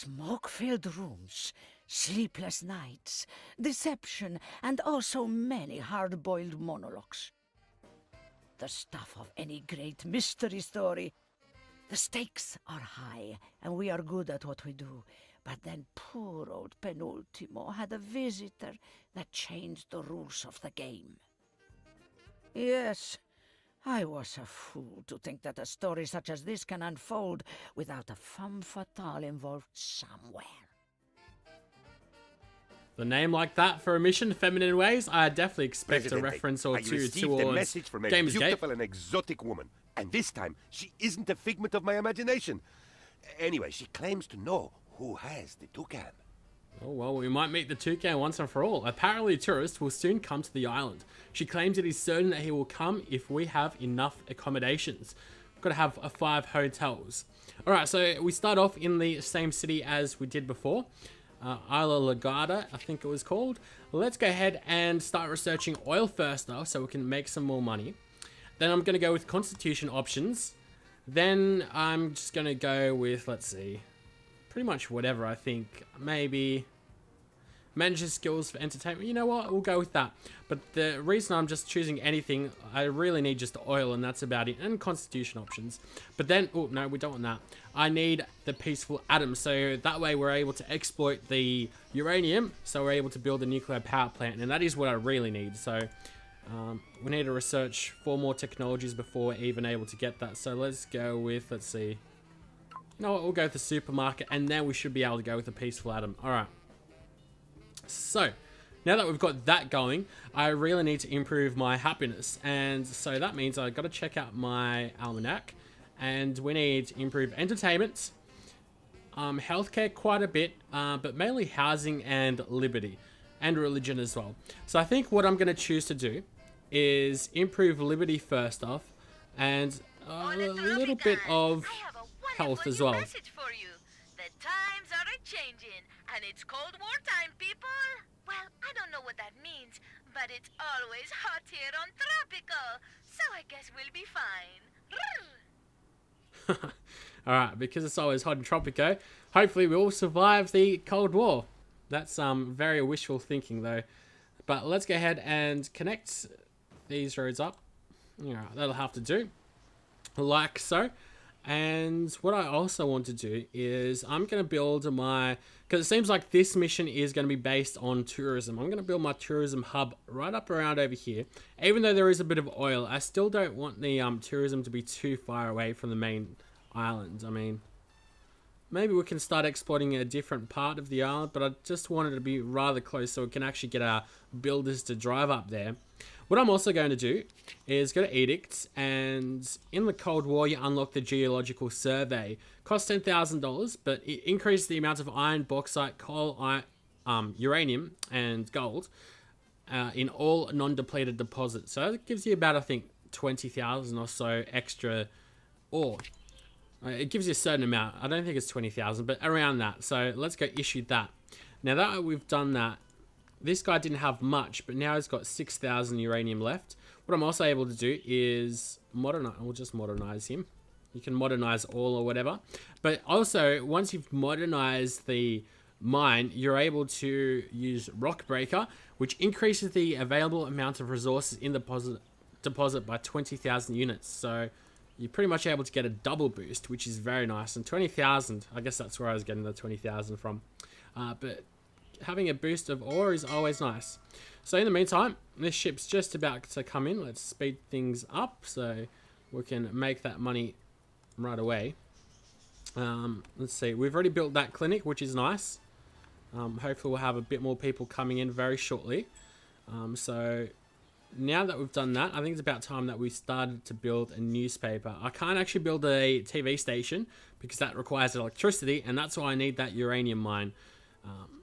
Smoke-filled rooms, sleepless nights, deception, and also many hard-boiled monologues. The stuff of any great mystery story. The stakes are high, and we are good at what we do. But then poor old Penultimo had a visitor that changed the rules of the game. Yes, I was a fool to think that a story such as this can unfold without a femme fatale involved somewhere. The name like that for a mission, Feminine Ways, I definitely expect Presidente, a reference or I two towards a message from a Gamersgate. beautiful and exotic woman, and this time she isn't a figment of my imagination. Anyway, she claims to know who has the toucan. Oh, well, we might meet the toucan once and for all. Apparently, a tourist will soon come to the island. She claims it is certain that he will come if we have enough accommodations. We've got to have uh, five hotels. All right, so we start off in the same city as we did before. Uh, Isla Lagarda, I think it was called. Let's go ahead and start researching oil first, though, so we can make some more money. Then I'm going to go with constitution options. Then I'm just going to go with, let's see, pretty much whatever I think. Maybe manager skills for entertainment. You know what? We'll go with that. But the reason I'm just choosing anything, I really need just oil, and that's about it. And constitution options. But then, oh no, we don't want that. I need the peaceful atom, so that way we're able to exploit the uranium, so we're able to build a nuclear power plant, and that is what I really need. So. Um, we need to research four more technologies before we're even able to get that. So let's go with, let's see. You know what, we'll go with the supermarket and then we should be able to go with the peaceful atom. Alright. So, now that we've got that going, I really need to improve my happiness. And so that means I've got to check out my almanac. And we need to improve entertainment, um, healthcare quite a bit, uh, but mainly housing and liberty. And religion as well. So I think what I'm going to choose to do is improve liberty first off. And uh, a little bit of health as well. And it's Cold War time, people. Well, I don't know what that means, but it's always hot here on Tropico, so I guess we'll be fine. Alright, because it's always hot in Tropico, hopefully we'll survive the Cold War. That's um very wishful thinking though. But let's go ahead and connect these roads up. Yeah, that'll have to do. Like so. And what I also want to do is I'm going to build my... Because it seems like this mission is going to be based on tourism. I'm going to build my tourism hub right up around over here. Even though there is a bit of oil, I still don't want the um, tourism to be too far away from the main island. I mean, maybe we can start exploiting a different part of the island, but I just wanted it to be rather close so we can actually get our builders to drive up there. What I'm also going to do is go to edicts, and in the Cold War, you unlock the geological survey. Costs ten thousand dollars, but it increases the amount of iron, bauxite, coal, i- um, uranium, and gold uh, in all non-depleted deposits. So that gives you about, I think, twenty thousand or so extra ore. Uh, It gives you a certain amount. I don't think it's 20,000, but around that. So let's go issue that. Now that we've done that, this guy didn't have much, but now he's got 6,000 uranium left. What I'm also able to do is modernize. We'll just modernize him. You can modernize all or whatever. But also, once you've modernized the mine, you're able to use Rock Breaker, which increases the available amount of resources in the deposit, deposit by 20,000 units. So you're pretty much able to get a double boost, which is very nice. And 20,000, I guess that's where I was getting the 20,000 from. Uh, but having a boost of ore is always nice. So in the meantime, this ship's just about to come in. Let's speed things up so we can make that money right away. Um, let's see, we've already built that clinic, which is nice. Um, hopefully we'll have a bit more people coming in very shortly. Um, so now that we've done that, I think it's about time that we started to build a newspaper. I can't actually build a TV station because that requires electricity, and that's why I need that uranium mine. Um,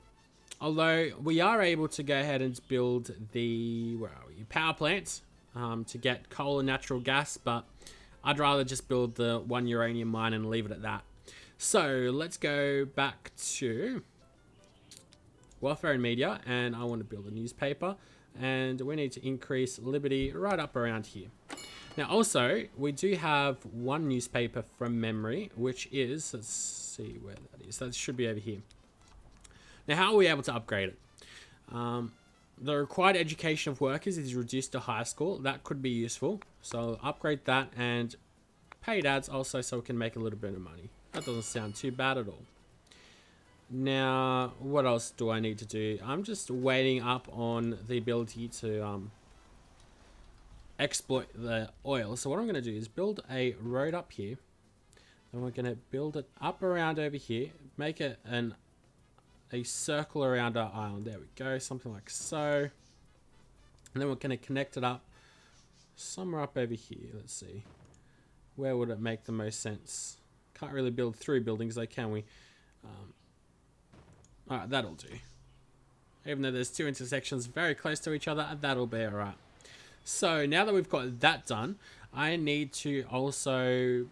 although we are able to go ahead and build the where are we, power plants um, to get coal and natural gas, but I'd rather just build the one uranium mine and leave it at that. So let's go back to welfare and media, and I want to build a newspaper, and we need to increase liberty right up around here. Now, also, we do have one newspaper from memory, which is, let's see where that is. That should be over here. Now, how are we able to upgrade it? Um, the required education of workers is reduced to high school. That could be useful. So upgrade that and paid ads also so we can make a little bit of money. That doesn't sound too bad at all. Now, what else do I need to do? I'm just waiting up on the ability to um, exploit the oil. So what I'm going to do is build a road up here. And we're going to build it up around over here. Make it an a circle around our island. There we go, something like so. And then we're going to connect it up somewhere up over here. Let's see. Where would it make the most sense? Can't really build three buildings though, can we? Um, Alright, that'll do. Even though there's two intersections very close to each other, that'll be alright. So now that we've got that done, I need to also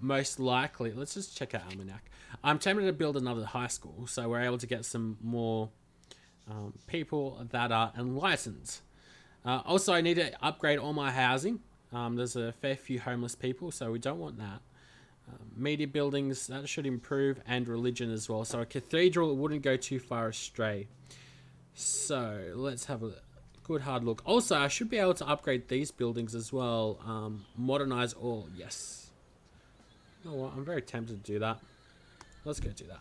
most likely, let's just check out Almanac. I'm tempted to build another high school, so we're able to get some more um, people that are enlightened. Uh, also, I need to upgrade all my housing. Um, there's a fair few homeless people, so we don't want that. Um, media buildings, that should improve, and religion as well. So a cathedral wouldn't go too far astray. So, let's have a good hard look. Also, I should be able to upgrade these buildings as well. Um, modernize all, yes. You know what, I'm very tempted to do that. Let's go do that.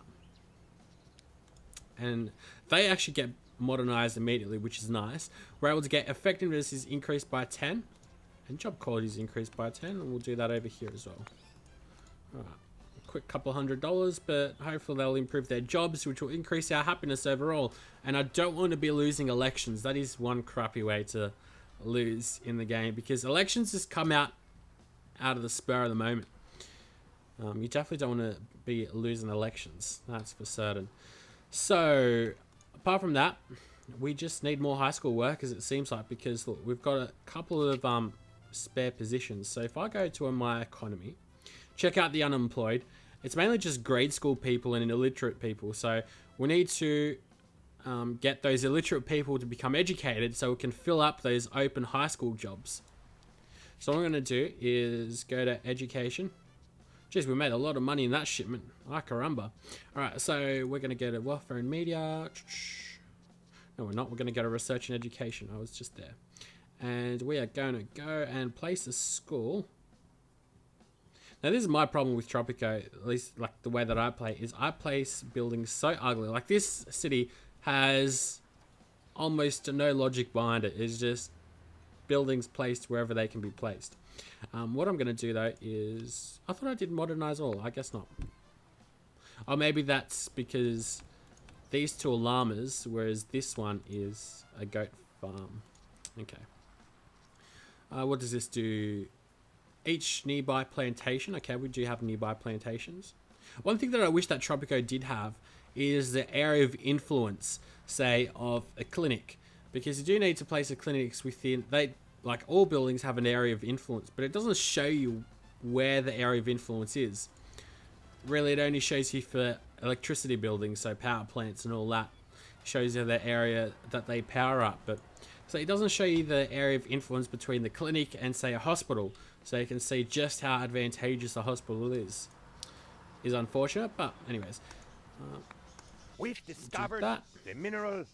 And they actually get modernized immediately, which is nice. We're able to get effectiveness is increased by 10. And job quality is increased by 10. And we'll do that over here as well. Alright. Quick couple hundred dollars, but hopefully they'll improve their jobs, which will increase our happiness overall. And I don't want to be losing elections. That is one crappy way to lose in the game. Because elections just come out out of the spur of the moment. Um, you definitely don't want to be losing elections. That's for certain. So, apart from that, we just need more high school workers, it seems like, because look, we've got a couple of um, spare positions. So, if I go to my economy, check out the unemployed, it's mainly just grade school people and illiterate people. So, we need to um, get those illiterate people to become educated so we can fill up those open high school jobs. So, what I'm going to do is go to education Jeez, we made a lot of money in that shipment. Ah, caramba. Alright, so we're going to get a welfare and media. No, we're not. We're going to get a research and education. I was just there. And we are going to go and place a school. Now, this is my problem with Tropico, at least like the way that I play, is I place buildings so ugly. Like this city has almost no logic behind it. It's just buildings placed wherever they can be placed. Um, what I'm going to do though is... I thought I did modernize all. I guess not. Or maybe that's because these two are llamas, whereas this one is a goat farm. Okay. Uh, what does this do? Each nearby plantation. Okay, we do have nearby plantations. One thing that I wish that Tropico did have is the area of influence, say, of a clinic. Because you do need to place a clinics within... They like all buildings have an area of influence, but it doesn't show you where the area of influence is. Really, it only shows you for electricity buildings, so power plants and all that. It shows you the area that they power up, but so it doesn't show you the area of influence between the clinic and say a hospital, so you can see just how advantageous the hospital is. Is unfortunate, but anyways. Uh, We've discovered the mineral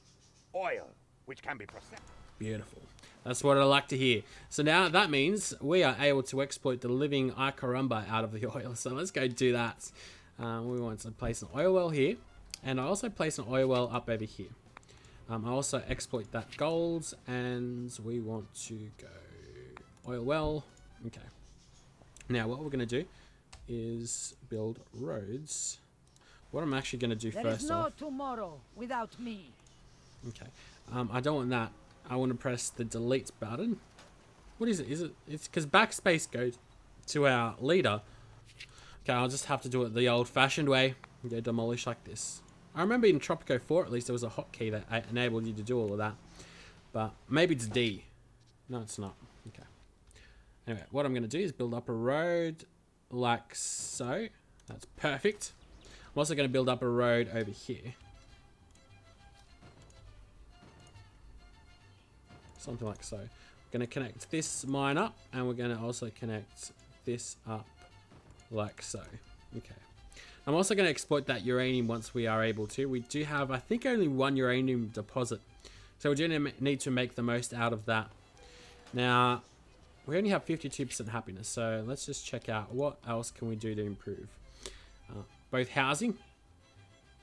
oil, which can be processed. Beautiful. That's what I like to hear. So now that means we are able to exploit the living Icarumba out of the oil. So let's go do that. Um, we want to place an oil well here. And I also place an oil well up over here. Um, I also exploit that gold. And we want to go oil well. Okay. Now what we're going to do is build roads. What I'm actually going to do there first is no off. tomorrow without me. Okay. Um, I don't want that. I want to press the delete button. What is it? Is it? It's because backspace goes to our leader. Okay, I'll just have to do it the old-fashioned way. Go demolish like this. I remember in Tropico 4 at least there was a hotkey that enabled you to do all of that. But maybe it's D. No, it's not. Okay. Anyway, what I'm going to do is build up a road like so. That's perfect. I'm also going to build up a road over here. Something like so. We're going to connect this mine up, and we're going to also connect this up like so. Okay. I'm also going to exploit that uranium once we are able to. We do have, I think, only one uranium deposit. So going to need to make the most out of that. Now, we only have 52% happiness, so let's just check out what else can we do to improve. Uh, both housing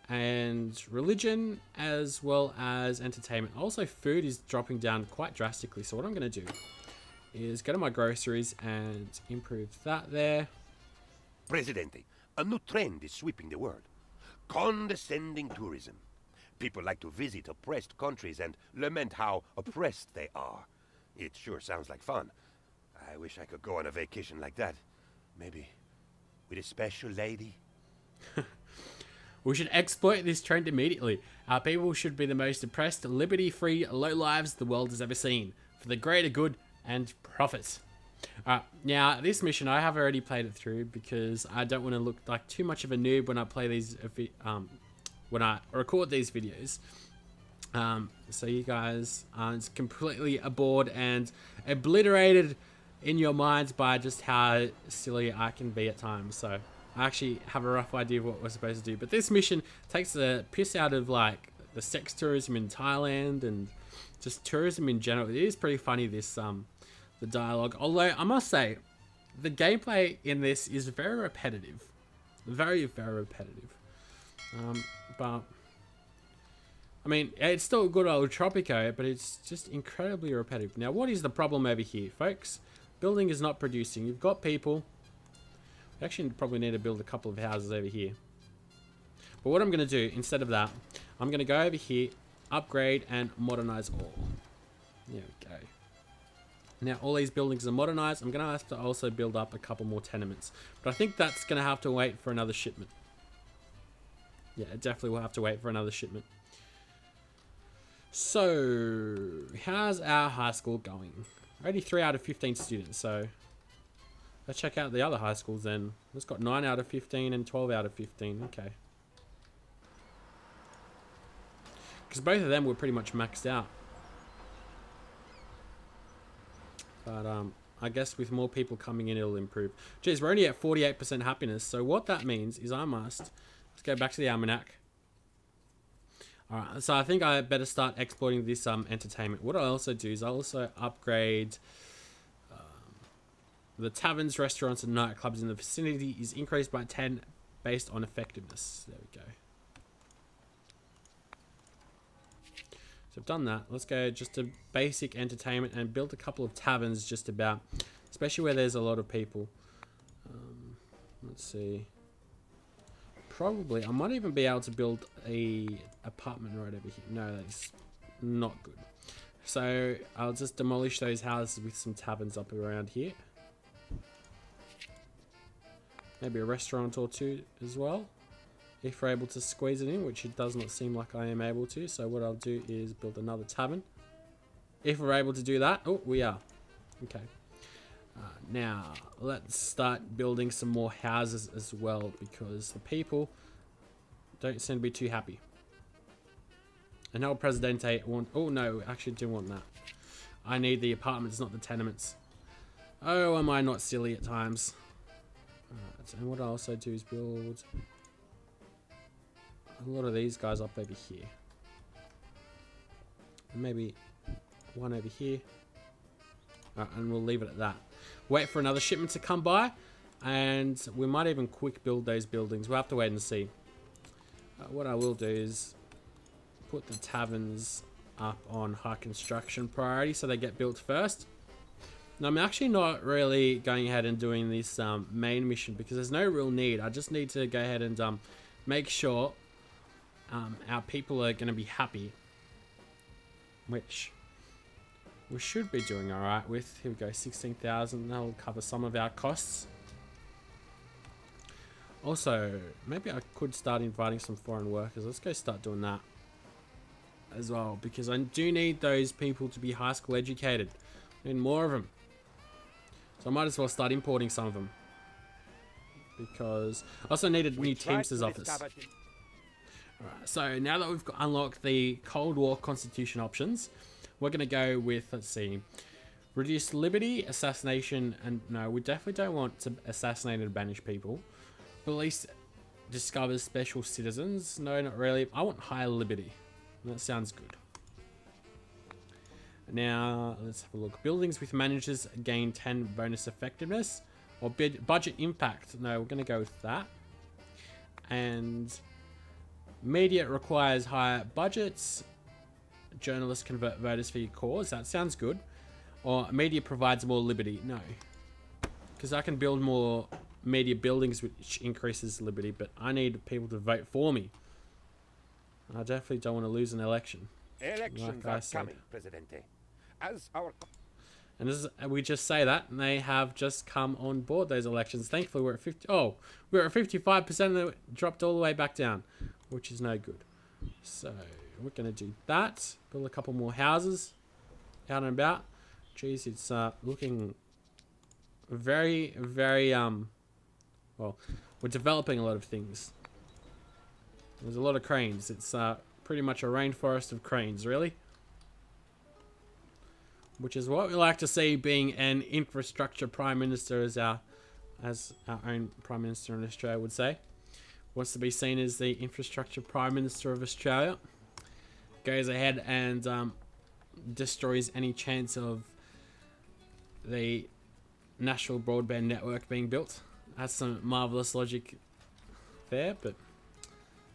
and religion as well as entertainment. Also, food is dropping down quite drastically, so what I'm going to do is go to my groceries and improve that there. Presidente, a new trend is sweeping the world. Condescending tourism. People like to visit oppressed countries and lament how oppressed they are. It sure sounds like fun. I wish I could go on a vacation like that. Maybe with a special lady. we should exploit this trend immediately. Our people should be the most oppressed, liberty-free, low lives the world has ever seen, for the greater good and profit. Alright, now this mission I have already played it through because I don't want to look like too much of a noob when I play these, um, when I record these videos. Um, so you guys aren't completely aboard and obliterated in your minds by just how silly I can be at times. So I actually have a rough idea of what we're supposed to do. But this mission takes the piss out of like the sex tourism in Thailand and just tourism in general. It is pretty funny this um the dialogue. Although I must say, the gameplay in this is very repetitive, very very repetitive. Um, but I mean, it's still a good old Tropico, but it's just incredibly repetitive. Now, what is the problem over here, folks? Building is not producing. You've got people. Actually probably need to build a couple of houses over here. But what I'm going to do, instead of that, I'm going to go over here, upgrade, and modernize all. There we go. Now, all these buildings are modernized. I'm going to have to also build up a couple more tenements. But I think that's going to have to wait for another shipment. Yeah, definitely will have to wait for another shipment. So, how's our high school going? Only 3 out of 15 students, so let's check out the other high schools then. It's got 9 out of 15 and 12 out of 15. Okay. Because both of them were pretty much maxed out. But um, I guess with more people coming in, it'll improve. Geez, we're only at 48% happiness. So what that means is I must... Let's go back to the almanac. Alright, so I think I better start exploiting this um, entertainment. What I'll also do is I'll also upgrade the taverns, restaurants, and nightclubs in the vicinity is increased by 10 based on effectiveness. There we go. So I've done that. Let's go just to basic entertainment and build a couple of taverns just about, especially where there's a lot of people. Um, let's see probably, I might even be able to build a apartment right over here. No, that's not good. So I'll just demolish those houses with some taverns up around here. Maybe a restaurant or two as well. If we're able to squeeze it in, which it does not seem like I am able to. So what I'll do is build another tavern. If we're able to do that. Oh, we are. Okay. Uh, now, let's start building some more houses as well because the people don't seem to be too happy. And El Presidente want... Oh, no, actually didn't want that. I need the apartments, not the tenements. Oh, am I not silly at times? And what I also do is build a lot of these guys up over here. And maybe one over here. Right, and we'll leave it at that wait for another shipment to come by, and we might even quick build those buildings. We'll have to wait and see. Uh, what I will do is put the taverns up on high construction priority so they get built first. Now, I'm actually not really going ahead and doing this um, main mission because there's no real need. I just need to go ahead and um, make sure um, our people are going to be happy. Which we should be doing alright with. Here we go, 16,000. That'll cover some of our costs. Also, maybe I could start inviting some foreign workers. Let's go start doing that as well. Because I do need those people to be high school educated. I need more of them. So I might as well start importing some of them. Because I also needed new Teamsters office. Alright, so now that we've unlocked the Cold War Constitution options, we're going to go with, let's see, Reduce liberty, assassination, and no, we definitely don't want to assassinate and banish people. Police discovers special citizens. No, not really. I want higher liberty. That sounds good. Now, let's have a look. Buildings with managers gain 10 bonus effectiveness. Or bid budget impact. No, we're going to go with that. And media requires higher budgets. Journalists convert voters for your cause. That sounds good. Or media provides more liberty. No. Because I can build more media buildings, which increases liberty, but I need people to vote for me. I definitely don't want to lose an election. Elections Like are coming, Presidente. As our And this is, we just say that, and they have just come on board those elections. Thankfully, we're at 50. Oh, we're at 55%, and they dropped all the way back down, which is no good. So, we're going to do that. Build a couple more houses out and about. Jeez, it's uh, looking very, very, um, well, we're developing a lot of things. There's a lot of cranes. It's uh, pretty much a rainforest of cranes, really which is what we like to see being an infrastructure prime minister as our as our own prime minister in Australia would say. Wants to be seen as the infrastructure prime minister of Australia. Goes ahead and um, destroys any chance of the national broadband network being built. That's some marvelous logic there but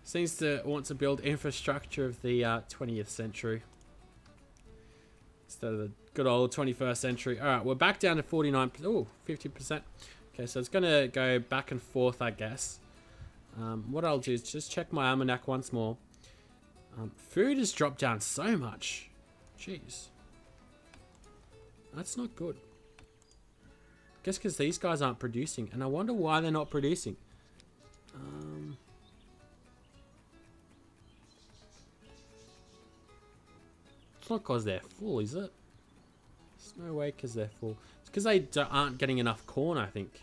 seems to want to build infrastructure of the uh, 20th century. Instead of the good old 21st century. All right, we're back down to 49. Oh, 50%. Okay, so it's going to go back and forth, I guess. Um, what I'll do is just check my almanac once more. Um, food has dropped down so much. Jeez. That's not good. Guess because these guys aren't producing, and I wonder why they're not producing. Um, it's not because they're full, is it? There's no way because they're full. It's because they aren't getting enough corn, I think.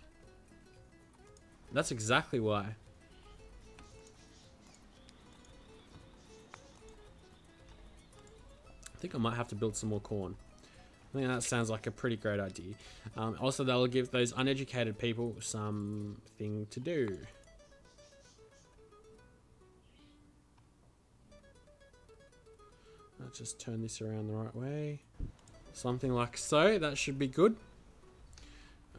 That's exactly why. I think I might have to build some more corn. I think that sounds like a pretty great idea. Um, also, that'll give those uneducated people something to do. I'll just turn this around the right way. Something like so. That should be good.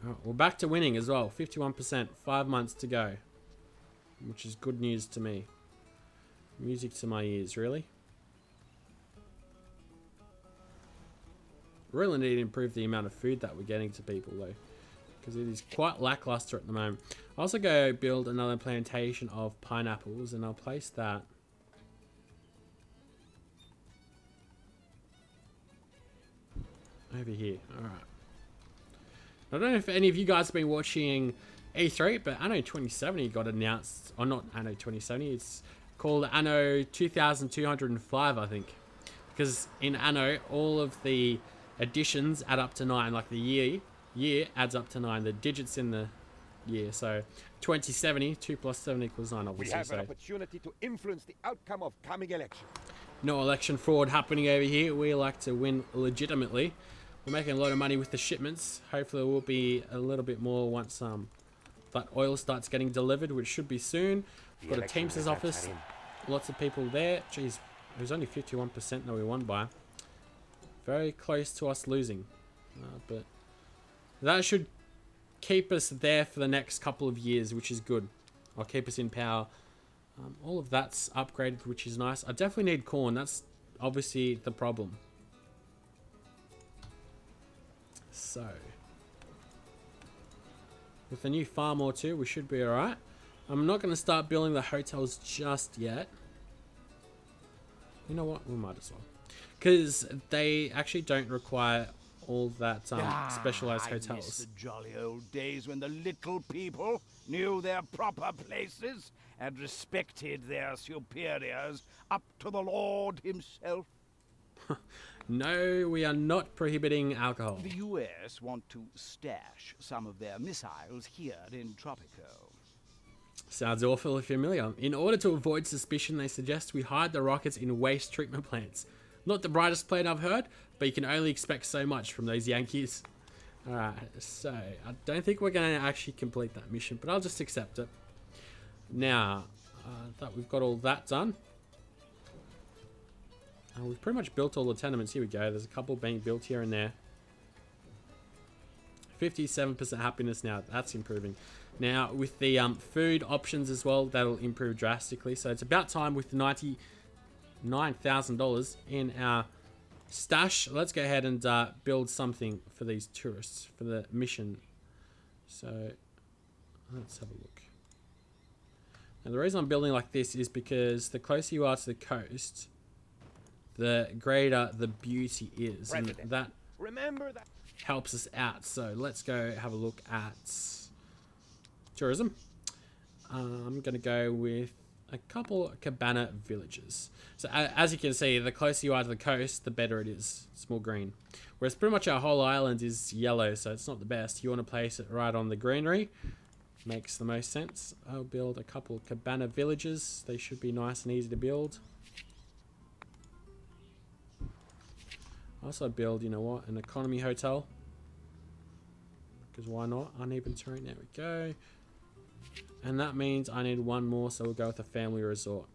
Alright, we're back to winning as well. 51%. Five months to go. Which is good news to me. Music to my ears, really. Really need to improve the amount of food that we're getting to people, though. Because it is quite lackluster at the moment. I'll also go build another plantation of pineapples, and I'll place that over here. Alright. I don't know if any of you guys have been watching E3, but Anno 2070 got announced. Or not Anno 2070, it's called Anno 2205, I think. Because in Anno, all of the additions add up to 9. Like the year, year adds up to 9. The digits in the year. So 2070, 2 plus 7 equals 9, obviously. We have an opportunity to influence the outcome of coming election. no election fraud happening over here. We like to win legitimately. We're making a lot of money with the shipments. Hopefully, will be a little bit more once um that oil starts getting delivered, which should be soon. The Got a Teamsters office. Lots of people there. Jeez, it was only 51% that we won by. Very close to us losing. Uh, but that should keep us there for the next couple of years, which is good. I'll keep us in power. Um, all of that's upgraded, which is nice. I definitely need corn. That's obviously the problem. So, with a new farm or two, we should be alright. I'm not going to start building the hotels just yet. You know what? We might as well. Because they actually don't require all that um, Ah, specialized I miss hotels. the jolly old days when the little people knew their proper places and respected their superiors up to the Lord himself. No, we are not prohibiting alcohol. The U.S. want to stash some of their missiles here in Tropico. Sounds awfully familiar. In order to avoid suspicion, they suggest we hide the rockets in waste treatment plants. Not the brightest plan I've heard, but you can only expect so much from those Yankees. Alright, so I don't think we're going to actually complete that mission, but I'll just accept it. Now, uh, that we've got all that done. Uh, we've pretty much built all the tenements. Here we go. There's a couple being built here and there. 57% happiness now. That's improving. Now, with the um, food options as well, that'll improve drastically. So it's about time with $99,000 in our stash. Let's go ahead and uh, build something for these tourists, for the mission. So, let's have a look. And the reason I'm building like this is because the closer you are to the coast, the greater the beauty is. And that Remember that. helps us out. So let's go have a look at tourism. I'm going to go with a couple cabana villages. So as you can see, the closer you are to the coast, the better it is. It's more green. Whereas pretty much our whole island is yellow, so it's not the best. You want to place it right on the greenery. Makes the most sense. I'll build a couple cabana villages. They should be nice and easy to build. Also build, you know what, an economy hotel. Because why not? Uneven terrain, there we go. And that means I need one more, so we'll go with a family resort.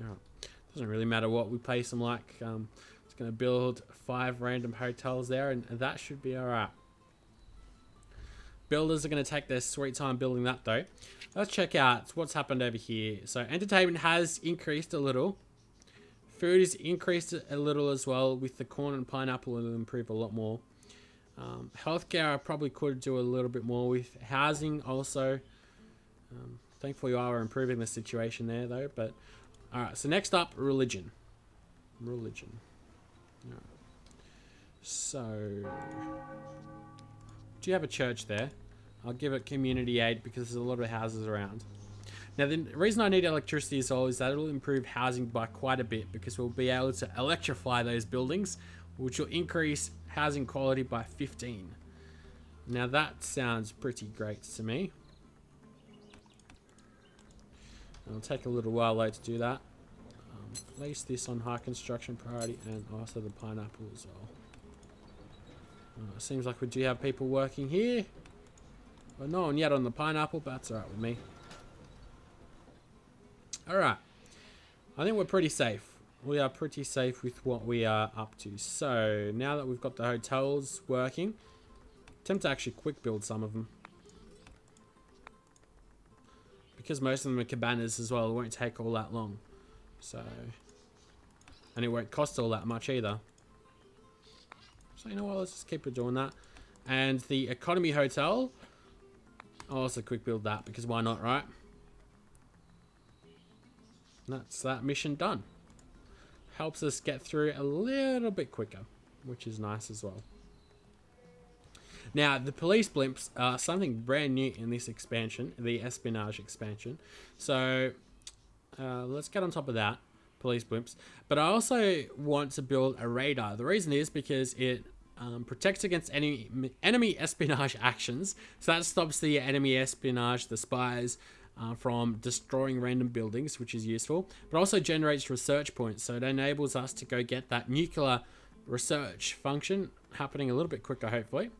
Alright. Doesn't really matter what we place them like. Um, it's going to build five random hotels there, and that should be alright. Builders are going to take their sweet time building that though. Let's check out what's happened over here. So entertainment has increased a little. Food is increased a little as well with the corn and pineapple it'll improve a lot more. Um, healthcare I probably could do a little bit more with. Housing also. Um, thankfully you are improving the situation there though. But alright, so next up religion. Religion. So do you have a church there? I'll give it community aid because there's a lot of houses around. Now, the reason I need electricity as well is that it'll improve housing by quite a bit because we'll be able to electrify those buildings, which will increase housing quality by 15. Now, that sounds pretty great to me. It'll take a little while though to do that. Um, place this on high construction priority and also the pineapple as well. Uh, seems like we do have people working here. But no one yet on the pineapple, but that's alright with me. Alright. I think we're pretty safe. We are pretty safe with what we are up to. So, now that we've got the hotels working, attempt to actually quick build some of them. Because most of them are cabanas as well, it won't take all that long. So, and it won't cost all that much either. So you know what, let's just keep doing that. And the economy hotel, I'll also quick build that because why not, right? That's that mission done. Helps us get through a little bit quicker, which is nice as well. Now, the police blimps are something brand new in this expansion, the espionage expansion. So, uh, let's get on top of that police blimps. But I also want to build a radar. The reason is because it um, protects against any enemy espionage actions. So that stops the enemy espionage, the spies, uh, from destroying random buildings, which is useful. But also generates research points. So it enables us to go get that nuclear research function happening a little bit quicker, hopefully.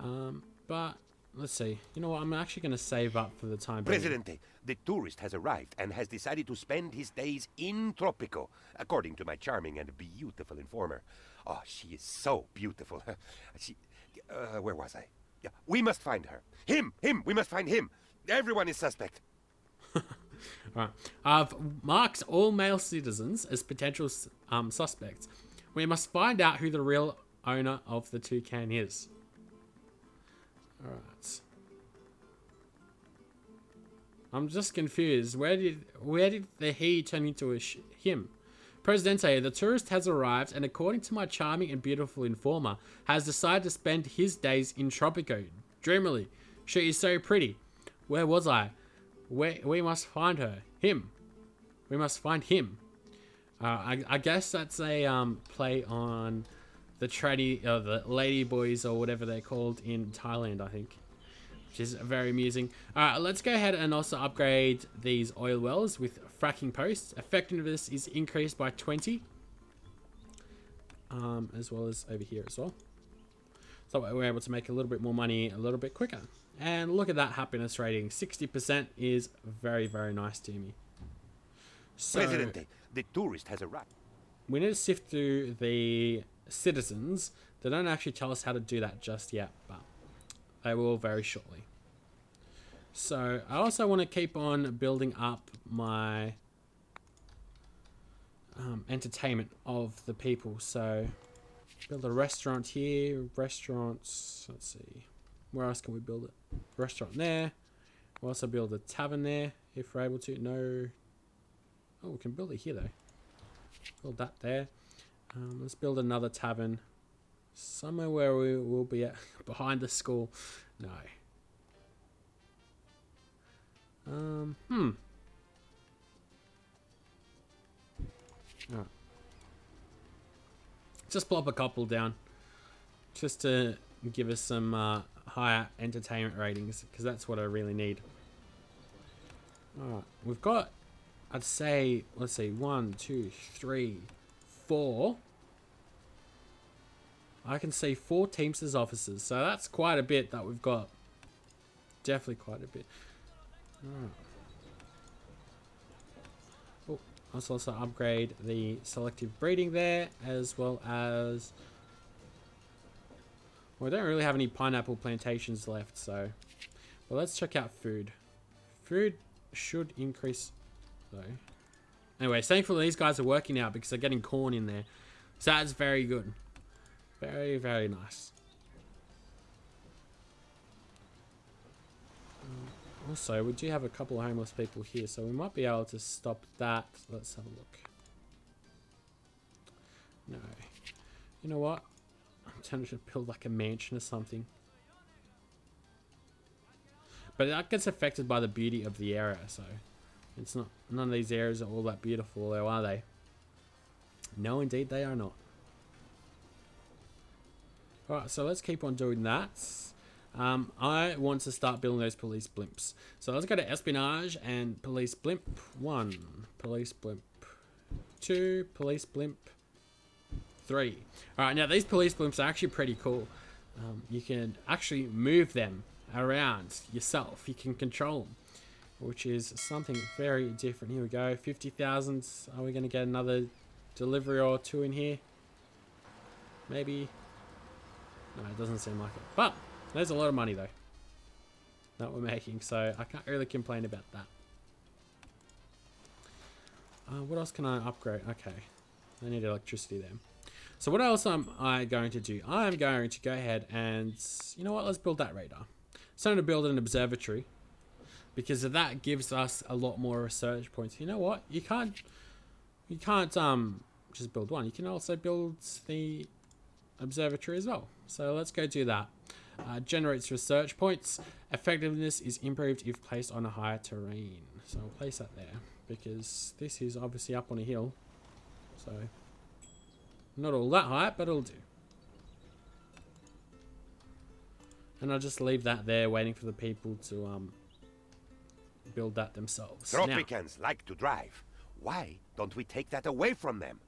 Um, but let's see. You know what? I'm actually going to save up for the time being. Presidente, the tourist has arrived and has decided to spend his days in Tropico, according to my charming and beautiful informer. Oh, she is so beautiful. she. Uh, where was I? Yeah, we must find her. Him! Him! We must find him! Everyone is suspect. Right. I've marked all male citizens as potential um, suspects. We must find out who the real owner of the toucan is. Alright. I'm just confused. Where did where did the he turn into a him? Presidente, the tourist has arrived and according to my charming and beautiful informer, has decided to spend his days in Tropico. Dreamily. She is so pretty. Where was I? We must find her. Him. We must find him. Uh, I, I guess that's a um, play on the tradie, uh, the lady boys or whatever they're called in Thailand, I think. which is very amusing. All right, let's go ahead and also upgrade these oil wells with fracking posts. Effectiveness is increased by 20, um, as well as over here as well. So we're able to make a little bit more money a little bit quicker. And look at that happiness rating. 60% is very, very nice to me. So Presidente, the tourist has arrived. we need to sift through the citizens. They don't actually tell us how to do that just yet, but they will very shortly. So I also want to keep on building up my um, entertainment of the people. So build a restaurant here, restaurants. Let's see, where else can we build it? Restaurant there. We'll also build a tavern there if we're able to. No. Oh, we can build it here though. Build that there. Um, let's build another tavern somewhere where we will be at behind the school. No. Um. Hmm. Alright. Just plop a couple down, just to give us some uh, higher entertainment ratings, because that's what I really need. Alright, we've got I'd say, let's see, one, two, three, four. I can see four Teamsters officers, so that's quite a bit that we've got. Definitely quite a bit. Alright. Oh, let's also upgrade the selective breeding there, as well as... Well, we don't really have any pineapple plantations left, so... Well, let's check out food. Food should increase though. Anyway, thankfully these guys are working out because they're getting corn in there. So that's very good. Very, very nice. Um, also, we do have a couple of homeless people here, so we might be able to stop that. Let's have a look. No. You know what? I'm trying to build like a mansion or something. But that gets affected by the beauty of the area, so... It's not, none of these areas are all that beautiful though, are they? No, indeed they are not. Alright, so let's keep on doing that. Um, I want to start building those police blimps. So let's go to espionage and police blimp. One, police blimp. Two, police blimp. Three. Alright, now these police blimps are actually pretty cool. Um, you can actually move them around yourself. You can control them which is something very different. Here we go, 50,000. Are we going to get another delivery or two in here? Maybe. No, it doesn't seem like it. But, there's a lot of money though that we're making, so I can't really complain about that. Uh, what else can I upgrade? Okay, I need electricity there. So what else am I going to do? I'm going to go ahead and, you know what, let's build that radar. So I'm going to build an observatory because that gives us a lot more research points. You know what? You can't you can't um just build one. You can also build the observatory as well. So let's go do that. Uh, generates research points. Effectiveness is improved if placed on a higher terrain. So I'll place that there because this is obviously up on a hill. So not all that high, but it'll do. And I'll just leave that there waiting for the people to um, build that themselves. Now, Tropicans like to drive. Why don't we take that away from them?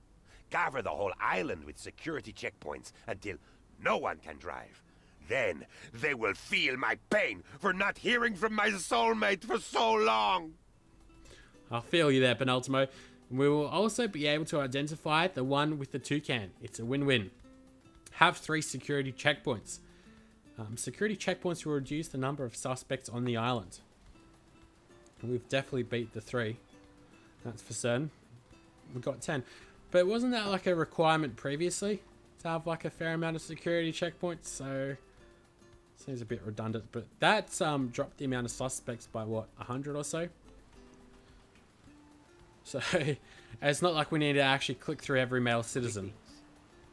Cover the whole island with security checkpoints until no one can drive. Then they will feel my pain for not hearing from my soulmate for so long. I feel you there, Penultimo. We will also be able to identify the one with the toucan. It's a win-win. Have three security checkpoints. Um, security checkpoints will reduce the number of suspects on the island. And we've definitely beat the three. That's for certain. We got 10. But wasn't that like a requirement previously? To have like a fair amount of security checkpoints, so... Seems a bit redundant, but that's um, dropped the amount of suspects by what, 100 or so? So, it's not like we need to actually click through every male citizen.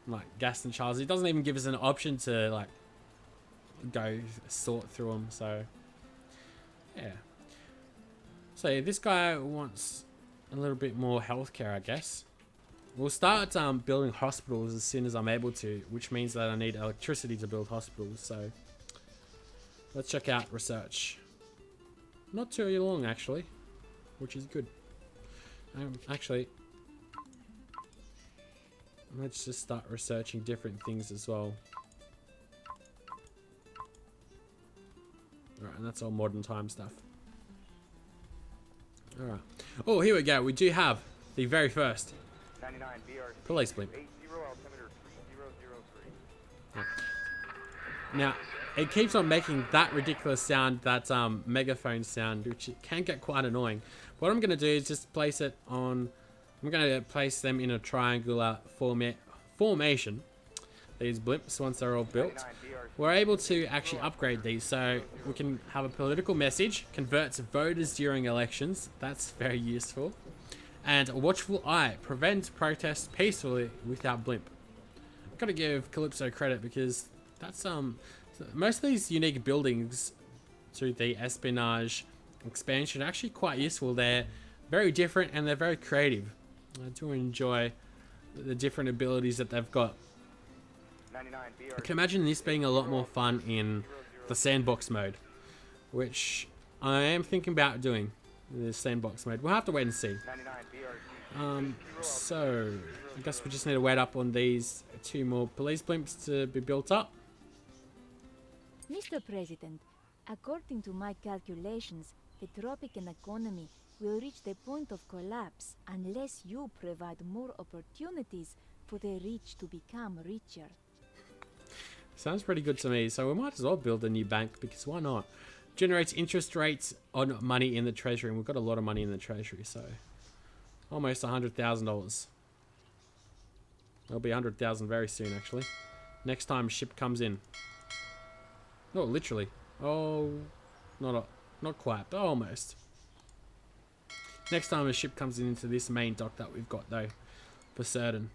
Like Gaston Charles. It doesn't even give us an option to, like, go sort through them, so... Yeah. So this guy wants a little bit more healthcare, I guess. We'll start um, building hospitals as soon as I'm able to, which means that I need electricity to build hospitals, so... let's check out research. Not too long actually, which is good. Um, actually, let's just start researching different things as well. Alright, and that's all modern time stuff. Alright. Oh, here we go. We do have the very first 99 BRC police blimp. 80 altimeter 3003. Now, it keeps on making that ridiculous sound, that um, megaphone sound, which can get quite annoying. What I'm going to do is just place it on... I'm going to place them in a triangular forma formation. These blimps, once they're all built. We're able to actually upgrade these, so we can have a political message, converts voters during elections. That's very useful. And a watchful eye, prevent protests peacefully without blimp. I've got to give Kalypso credit because that's um most of these unique buildings to the espionage expansion are actually quite useful. They're very different and they're very creative. I do enjoy the different abilities that they've got. I can imagine this being a lot more fun in the sandbox mode, which I am thinking about doing. The sandbox mode. We'll have to wait and see. Um, so I guess we just need to wait up on these two more police blimps to be built up. Mr. President, according to my calculations, the Tropican economy will reach the point of collapse unless you provide more opportunities for the rich to become richer. Sounds pretty good to me. So we might as well build a new bank because why not? Generates interest rates on money in the treasury, and we've got a lot of money in the treasury, so almost a hundred thousand dollars. There'll be a hundred thousand very soon, actually. Next time ship comes in. No, literally. Oh, not a, not quite, but almost. Next time a ship comes in into this main dock that we've got, though, for certain.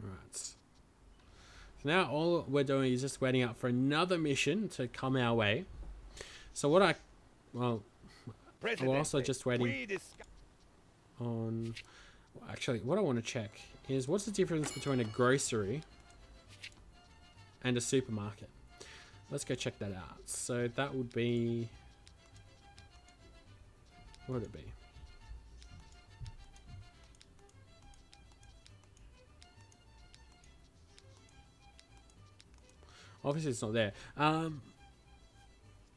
Alright. So now all we're doing is just waiting out for another mission to come our way. So what I, well, Presidente, also just waiting. on, well, actually, what I want to check is what's the difference between a grocery and a supermarket. Let's go check that out. So that would be, what would it be? Obviously, it's not there. Um,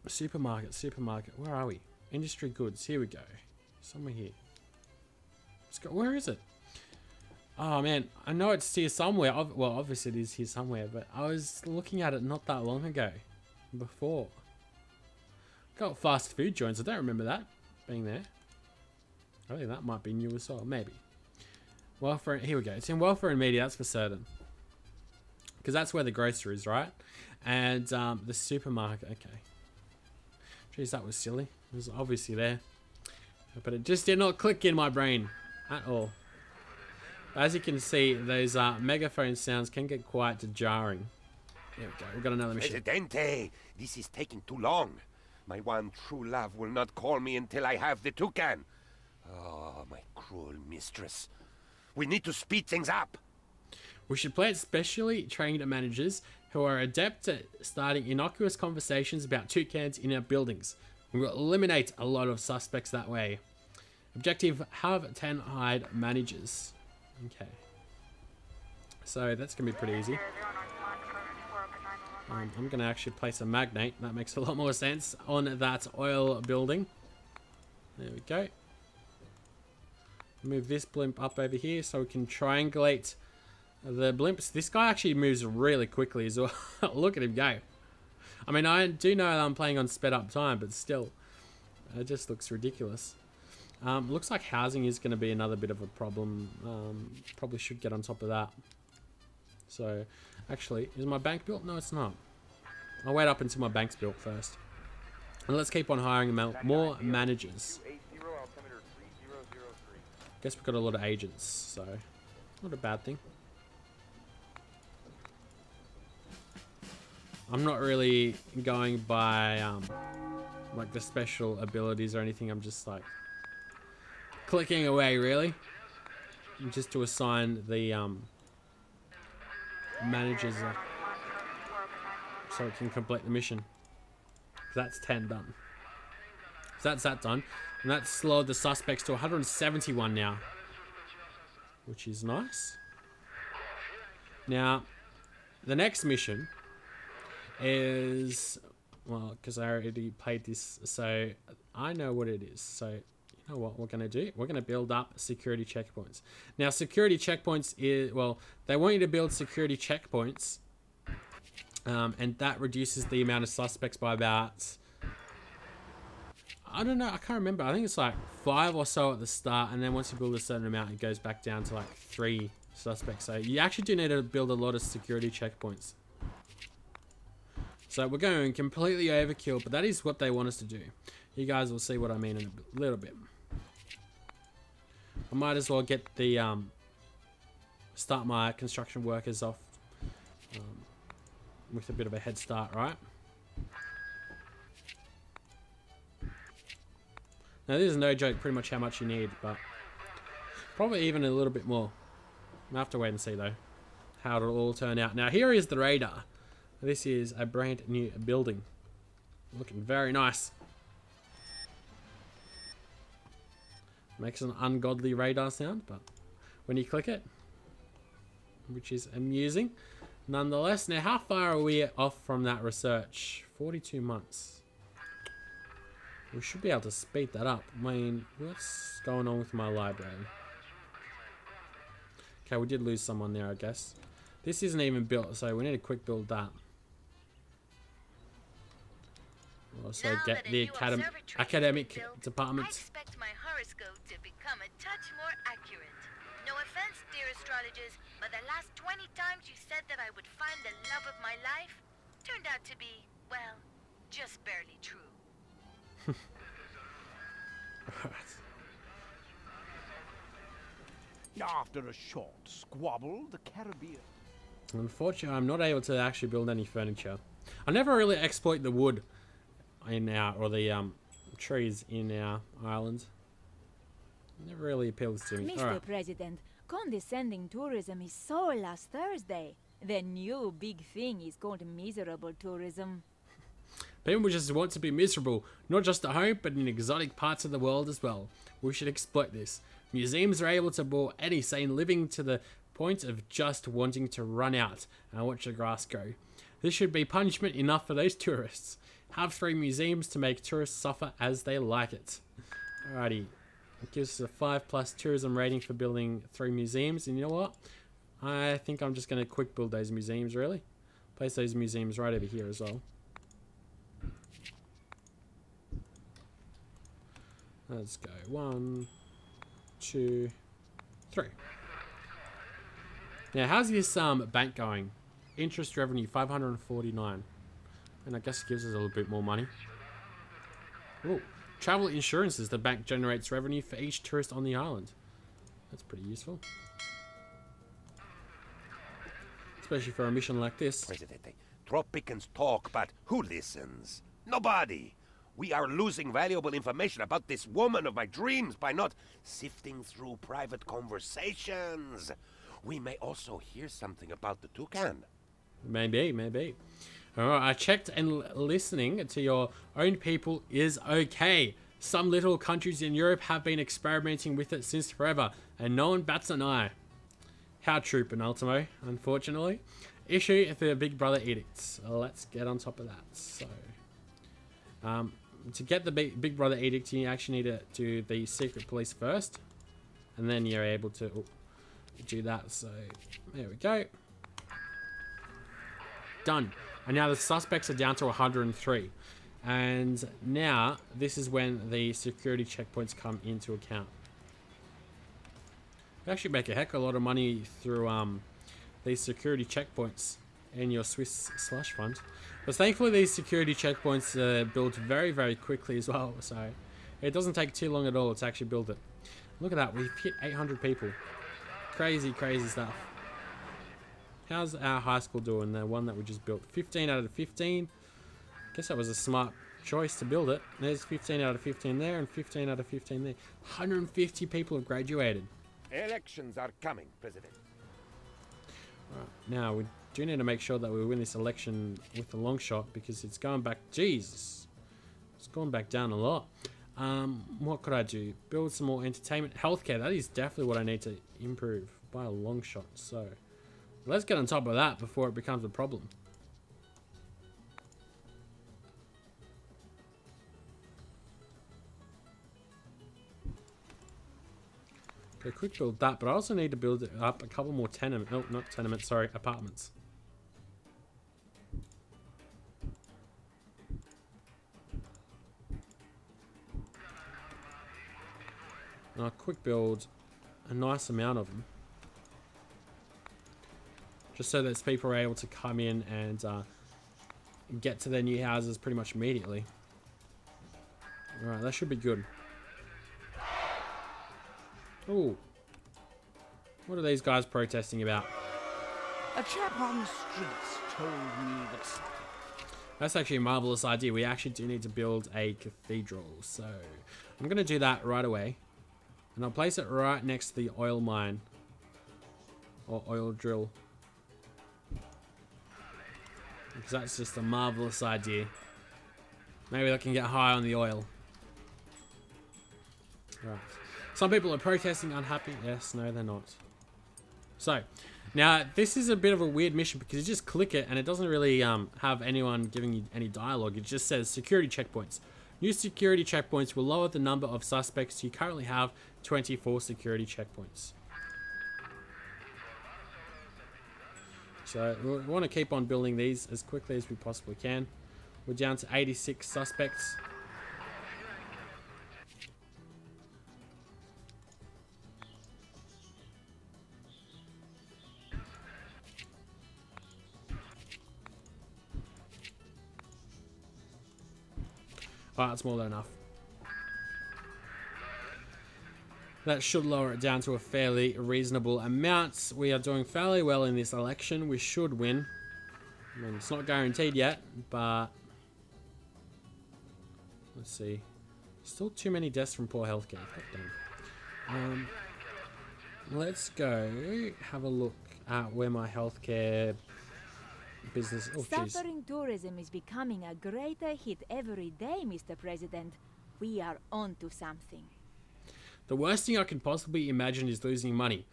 supermarket, supermarket. Where are we? Industry goods. Here we go. Somewhere here. Let's go. Where is it? Oh man, I know it's here somewhere. Well, obviously it is here somewhere, but I was looking at it not that long ago. Before. Got fast food joints. I don't remember that being there. I think that might be new as well. Maybe. Welfare. Here we go. It's in welfare and media. That's for certain. Because that's where the grocery is, right? And um, the supermarket. Okay. Jeez, that was silly. It was obviously there. But it just did not click in my brain at all. As you can see, those uh, megaphone sounds can get quite jarring. There we go. We've got another mission. Presidente, this is taking too long. My one true love will not call me until I have the toucan. Oh, my cruel mistress. We need to speed things up. We should plant specially trained managers who are adept at starting innocuous conversations about toucans in our buildings. We will eliminate a lot of suspects that way. Objective have 10 hide managers. Okay. So that's going to be pretty easy. Um, I'm going to actually place a magnate. That makes a lot more sense on that oil building. There we go. Move this blimp up over here so we can triangulate the blimps. This guy actually moves really quickly as well. Look at him go. I mean, I do know that I'm playing on sped up time, but still. It just looks ridiculous. Um, looks like housing is going to be another bit of a problem. Um, probably should get on top of that. So, actually, is my bank built? No, it's not. I'll wait up until my bank's built first. And let's keep on hiring more managers. 80 altimeter 3003. Guess we've got a lot of agents, so not a bad thing. I'm not really going by um, like the special abilities or anything. I'm just like clicking away, really, just to assign the um, managers. A so it can complete the mission. That's 10 done. So that's that done. And that's slowed the suspects to 171 now. Which is nice. Now, the next mission is... Well, because I already played this, so I know what it is. So, you know what we're going to do? We're going to build up security checkpoints. Now, security checkpoints is... Well, they want you to build security checkpoints. Um, and that reduces the amount of suspects by about I don't know. I can't remember. I think it's like five or so at the start, and then once you build a certain amount, it goes back down to like three suspects. So you actually do need to build a lot of security checkpoints. So we're going completely overkill, but that is what they want us to do. You guys will see what I mean in a little bit. I might as well get the um, start my construction workers off um, with a bit of a head start, right? Now this is no joke pretty much how much you need, but probably even a little bit more. I'll have to wait and see though how it'll all turn out. Now here is the radar. This is a brand new building. Looking very nice. Makes an ungodly radar sound, but when you click it, which is amusing. Nonetheless, now how far are we off from that research? 42 months. We should be able to speed that up. I mean, what's going on with my library? Okay, we did lose someone there, I guess. This isn't even built, so we need to quick build that. We'll also Now get the academ academic department. I expect my horoscope to become a touch more accurate. No offense, dear astrologers, but the last 20 times you said that I would find the love of my life turned out to be, well, just barely true. After a short squabble, the Caribbean. Unfortunately, I'm not able to actually build any furniture. I never really exploit the wood in our, or the um, trees in our island. Never really appeals to me. Mr. Alright. President, condescending tourism is so last Thursday. The new big thing is called miserable tourism. People just want to be miserable, not just at home, but in exotic parts of the world as well. We should exploit this. Museums are able to bore any sane living to the point of just wanting to run out and watch the grass grow. This should be punishment enough for those tourists. Have three museums to make tourists suffer as they like it. Alrighty. It gives us a 5 plus tourism rating for building three museums. And you know what? I think I'm just going to quick build those museums, really. Place those museums right over here as well. Let's go. One, two, three. Now, how's this um bank going? Interest revenue 549. And I guess it gives us a little bit more money. Oh, travel insurances. The bank generates revenue for each tourist on the island. That's pretty useful. Especially for a mission like this. Presidente, Tropicans talk, but who listens? Nobody. We are losing valuable information about this woman of my dreams by not sifting through private conversations. We may also hear something about the toucan. Maybe, maybe. I checked and listening to your own people is okay. Some little countries in Europe have been experimenting with it since forever, and no one bats an eye. How true, Penultimo, unfortunately. Issue the Big Brother edicts. Let's get on top of that. So, um, to get the Big, Big Brother edict, you actually need to do the secret police first, and then you're able to oh, do that. So, there we go. Done. And now the suspects are down to 103. And now this is when the security checkpoints come into account. You actually make a heck of a lot of money through um, these security checkpoints in your Swiss slush fund. But thankfully these security checkpoints are built very, very quickly as well. So it doesn't take too long at all to actually build it. Look at that, we've hit 800 people. Crazy, crazy stuff. How's our high school doing? The one that we just built. 15 out of 15. Guess that was a smart choice to build it. There's 15 out of 15 there and 15 out of 15 there. 150 people have graduated. Elections are coming, President. Right, now we do need to make sure that we win this election with a long shot because it's going back. Jesus, it's going back down a lot. Um, what could I do? Build some more entertainment, healthcare. That is definitely what I need to improve by a long shot. So let's get on top of that before it becomes a problem. Okay, quick build that, but I also need to build it up a couple more tenement. No, oh, not tenements. Sorry, apartments. Now, quick build a nice amount of them. Just so that people are able to come in and uh, get to their new houses pretty much immediately. Alright, that should be good. Oh. What are these guys protesting about? A chap on the streets told me that That's actually a marvelous idea. We actually do need to build a cathedral. So I'm going to do that right away. And I'll place it right next to the oil mine. Or oil drill. Because that's just a marvelous idea. Maybe I can get high on the oil. Right. Some people are protesting unhappy. Yes, no, they're not. So, now this is a bit of a weird mission because you just click it and it doesn't really um, have anyone giving you any dialogue. It just says security checkpoints. New security checkpoints will lower the number of suspects. You currently have 24 security checkpoints. So we want to keep on building these as quickly as we possibly can. We're down to 86 suspects. Ah, oh, that's more than enough. That should lower it down to a fairly reasonable amount. We are doing fairly well in this election. We should win. I mean, it's not guaranteed yet, but... Let's see. Still too many deaths from poor healthcare. Um, let's go have a look at where my healthcare business... Oh. Suffering tourism is becoming a greater hit every day, Mr. President. We are on to something. The worst thing I can possibly imagine is losing money.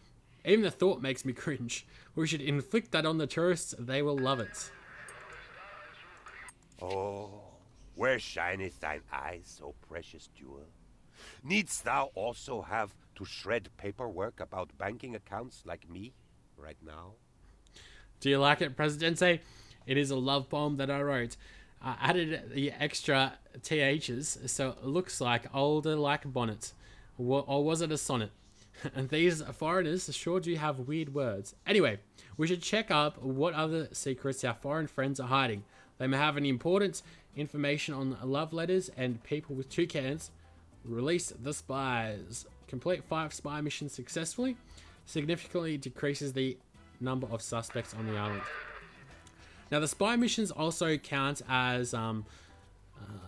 Even the thought makes me cringe. We should inflict that on the tourists. They will love it. Oh, where shineth thine eyes, O precious jewel? Needst thou also have to shred paperwork about banking accounts like me right now? Do you like it, Presidente? It is a love poem that I wrote. I added the extra THs so it looks like older like bonnet. Or was it a sonnet? And these foreigners sure do have weird words. Anyway, we should check up what other secrets our foreign friends are hiding. They may have any important information on love letters and people with toucans. Release the spies. Complete five spy missions successfully. Significantly decreases the number of suspects on the island. Now, the spy missions also count as um, uh,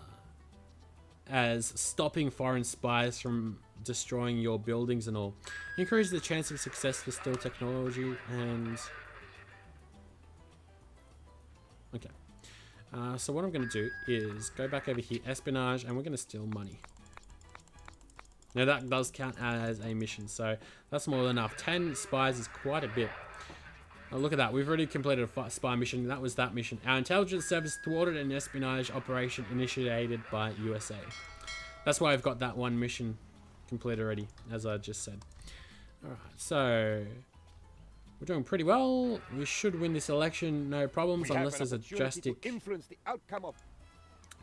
as stopping foreign spies from destroying your buildings and all. Increases the chance of success for steal technology and okay. Uh, so what I'm going to do is go back over here, espionage, and we're going to steal money. Now that does count as a mission, so that's more than enough. 10 spies is quite a bit. Oh, look at that. We've already completed a spy mission. That was that mission. Our intelligence service thwarted an espionage operation initiated by USA. That's why I've got that one mission complete already, as I just said. Alright, so we're doing pretty well. We should win this election, no problems, we unless there's a drastic influence the outcome of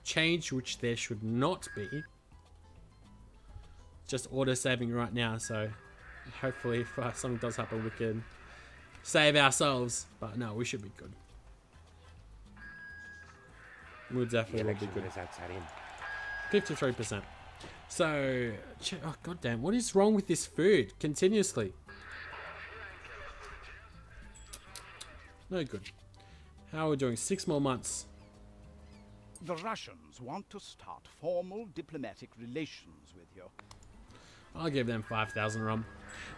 change, which there should not be. Just auto saving right now, so hopefully if uh, something does happen, we can save ourselves. But no, we should be good. We definitely will be good. 53%. So, oh goddamn, what is wrong with this food? Continuously. No good. How are we doing? Six more months. the Russians want to start formal diplomatic relations with you. I'll give them 5,000 rum.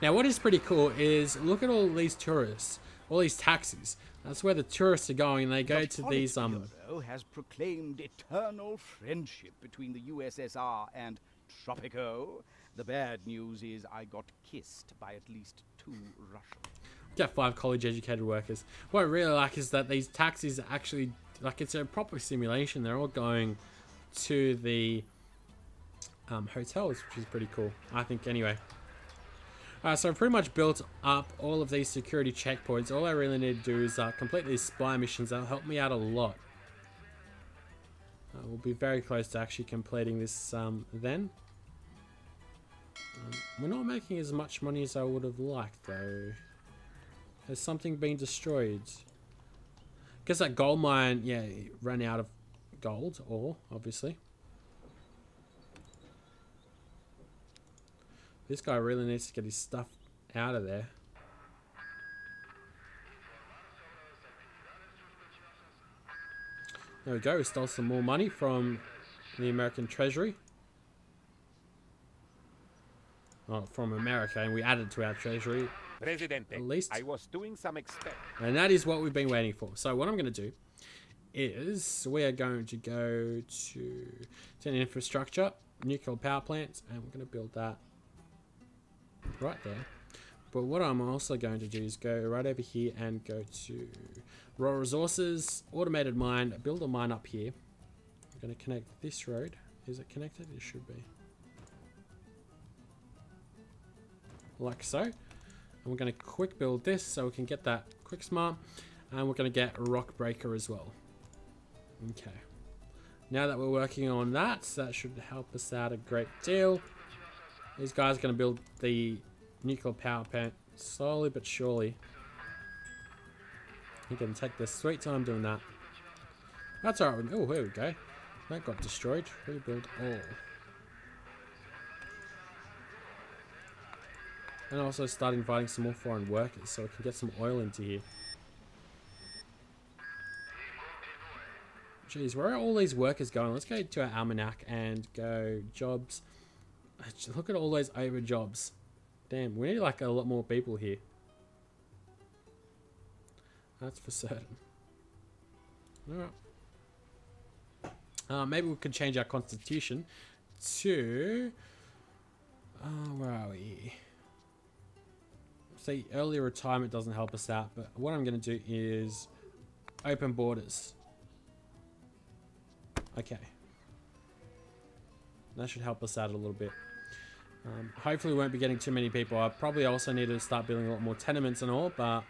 Now, what is pretty cool is look at all these tourists. all these taxis. That's where the tourists are going, they go The to these um. Has proclaimed eternal friendship between the USSR and Tropico. The bad news is I got kissed by at least two Russians. Get five college-educated workers. What I really like is that these taxis actually like it's a proper simulation. They're all going to the um, hotels, which is pretty cool. I think anyway. Uh, so I've pretty much built up all of these security checkpoints. All I really need to do is uh, complete these spy missions. That'll help me out a lot. Uh, we'll be very close to actually completing this um, then. Um, we're not making as much money as I would have liked though. Has something been destroyed? Guess that gold mine, yeah, ran out of gold, ore, obviously. This guy really needs to get his stuff out of there. There we go, we stole some more money from the American Treasury. Oh, from America, and we added to our treasury. Presidente, At least- I was doing some expect. And that is what we've been waiting for. So what I'm going to do is we are going to go to, to infrastructure, nuclear power plants, and we're going to build that right there. But what I'm also going to do is go right over here and go to raw resources, automated mine, build a mine up here. I'm going to connect this road. Is it connected? It should be. Like so. And we're going to quick build this so we can get that quick smart. And we're going to get rock breaker as well. Okay. Now that we're working on that, so that should help us out a great deal. These guys are going to build the nuclear power plant slowly but surely. You can take this sweet time doing that. That's alright. Oh, here we go. That got destroyed. Rebuild all. And also start inviting some more foreign workers so we can get some oil into here. Jeez, where are all these workers going? Let's go to our almanac and go jobs. Look at all those over jobs. Damn, we need like a lot more people here. That's for certain. Alright. Uh, maybe we could change our constitution to... Uh, where are we? See, early retirement doesn't help us out, but what I'm going to do is open borders. Okay. That should help us out a little bit. Um, hopefully we won't be getting too many people. I probably also need to start building a lot more tenements and all, but...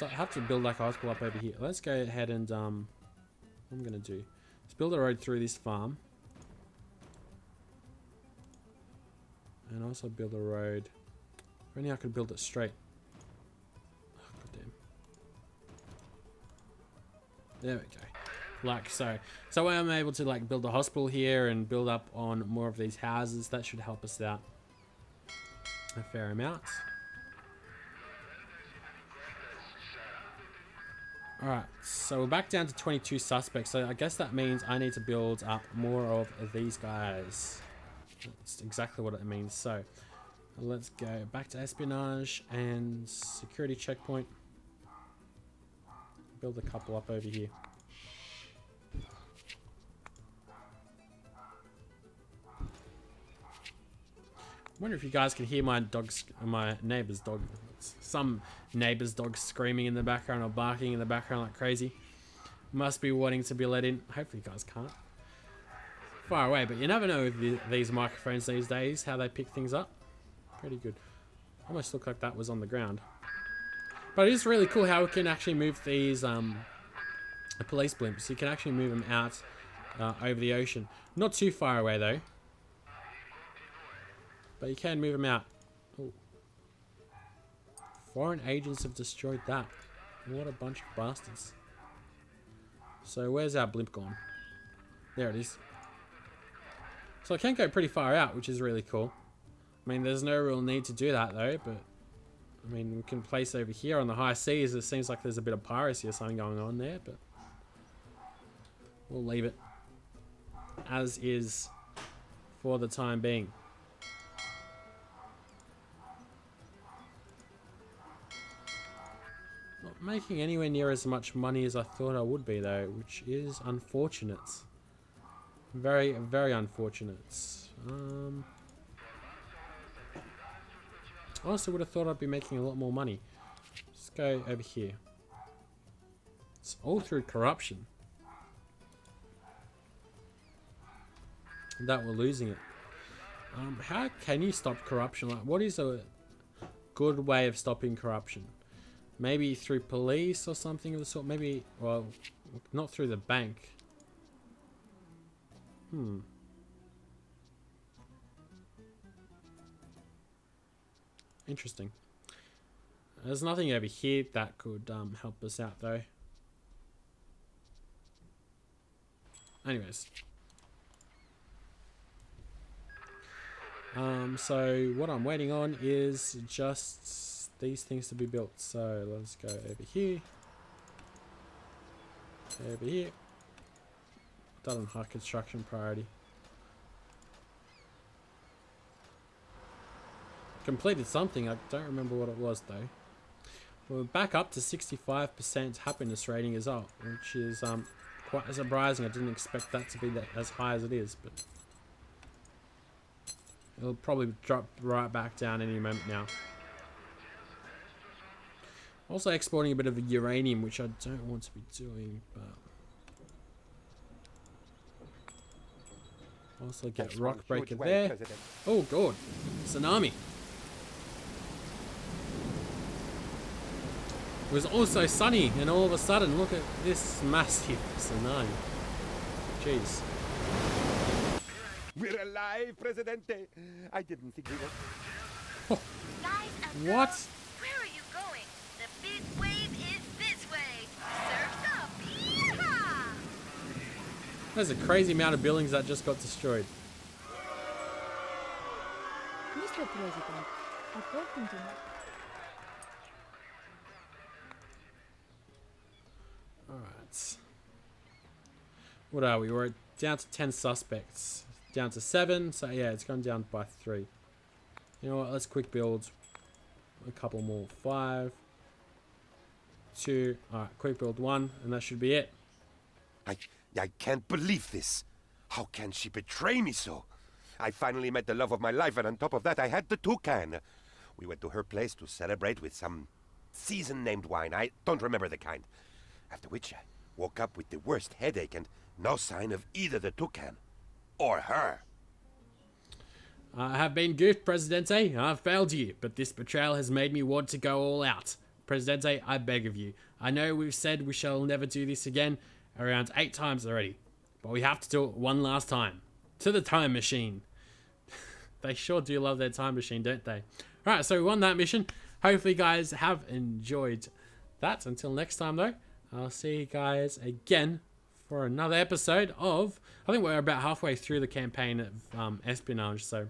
I have to build like a hospital up over here. Let's go ahead and, um... What I'm going to do Let's build a road through this farm. And also build a road. If only I could build it straight. Oh, God damn. There we go. Like so. So I'm able to like build a hospital here and build up on more of these houses. That should help us out a fair amount. Alright, so we're back down to 22 suspects. So I guess that means I need to build up more of these guys. That's exactly what it means. So let's go back to espionage and security checkpoint. Build a couple up over here. I wonder if you guys can hear my dog's, my neighbor's dog. Some neighbor's dog screaming in the background or barking in the background like crazy. Must be wanting to be let in. Hopefully you guys can't. Far away, but you never know with the, these microphones these days, how they pick things up. Pretty good. Almost looked like that was on the ground. But it is really cool how we can actually move these um, police blimps. You can actually move them out uh, over the ocean. Not too far away though. But you can move them out. Foreign agents have destroyed that. What a bunch of bastards. So where's our blimp gone? There it is. So I can go pretty far out, which is really cool. I mean, there's no real need to do that though, but I mean, we can place over here on the high seas. It seems like there's a bit of piracy or something going on there, but we'll leave it as is for the time being. Making anywhere near as much money as I thought I would be, though, which is unfortunate. Very, very unfortunate. Um, I also would have thought I'd be making a lot more money. Let's go over here. It's all through corruption. That we're losing it. Um, how can you stop corruption? Like, what is a good way of stopping corruption? Maybe through police or something of the sort. Maybe, well, not through the bank. Hmm. Interesting. There's nothing over here that could um, help us out, though. Anyways. Um, so what I'm waiting on is just these things to be built. So let's go over here. Over here. Done on high construction priority. Completed something, I don't remember what it was though. We're back up to 65% happiness rating as well, which is um, quite surprising. I didn't expect that to be that as high as it is, but it'll probably drop right back down any moment now. Also exporting a bit of uranium, which I don't want to be doing, but also get That's rock breaker wave, there. President. Oh god, tsunami. It was also sunny, and all of a sudden, look at this massive tsunami. Jeez. We're alive, Presidente. I didn't think we were. And What? girls, where are you going? The big wave is this way. Surf's up. Yeehaw! There's a crazy amount of buildings that just got destroyed. Mr. President, according to. Alright. What are we? We're down to 10 suspects. Down to 7, so yeah, it's gone down by 3. You know what, let's quick build a couple more. 5, 2, alright, quick build 1, and that should be it. I, I can't believe this. How can she betray me so? I finally met the love of my life, and on top of that, I had the toucan. We went to her place to celebrate with some season-named wine. I don't remember the kind. After which, I woke up with the worst headache and no sign of either the toucan or her. I have been goofed, Presidente. I've failed you, but this betrayal has made me want to go all out. Presidente, I beg of you. I know we've said we shall never do this again around eight times already, but we have to do it one last time. To the time machine. they sure do love their time machine, don't they? Alright, so we won that mission. Hopefully, guys have enjoyed that. Until next time, though, I'll see you guys again for another episode of. I think we're about halfway through the campaign of um, espionage, so.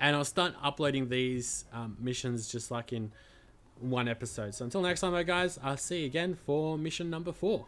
And I'll start uploading these um, missions just like in one episode. So until next time, though, guys, I'll see you again for mission number four.